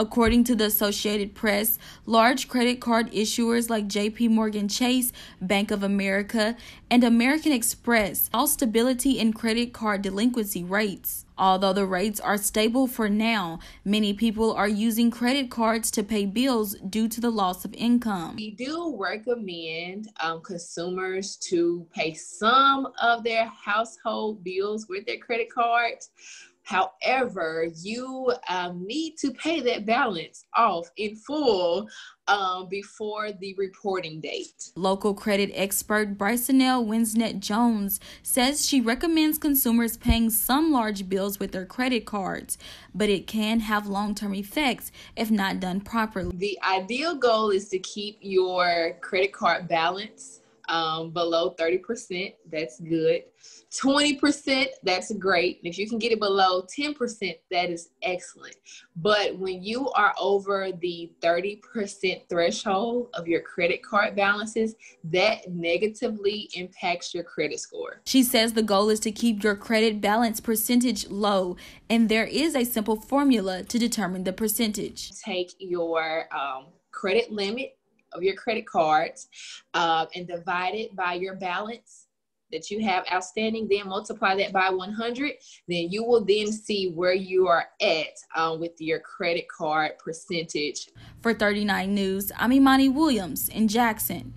According to the Associated Press, large credit card issuers like JP Morgan Chase, Bank of America, and American Express saw stability in credit card delinquency rates. Although the rates are stable for now, many people are using credit cards to pay bills due to the loss of income. We do recommend um, consumers to pay some of their household bills with their credit cards. However, you um, need to pay that balance off in full um, before the reporting date. Local credit expert Brysonelle Winsnet Jones says she recommends consumers paying some large bills with their credit cards, but it can have long term effects if not done properly. The ideal goal is to keep your credit card balance um, below 30%. That's good. 20%, that's great. If you can get it below 10%, that is excellent. But when you are over the 30% threshold of your credit card balances, that negatively impacts your credit score. She says the goal is to keep your credit balance percentage low, and there is a simple formula to determine the percentage. Take your um, credit limit of your credit cards uh, and divide it by your balance that you have outstanding, then multiply that by 100, then you will then see where you are at um, with your credit card percentage. For 39 News, I'm Imani Williams in Jackson.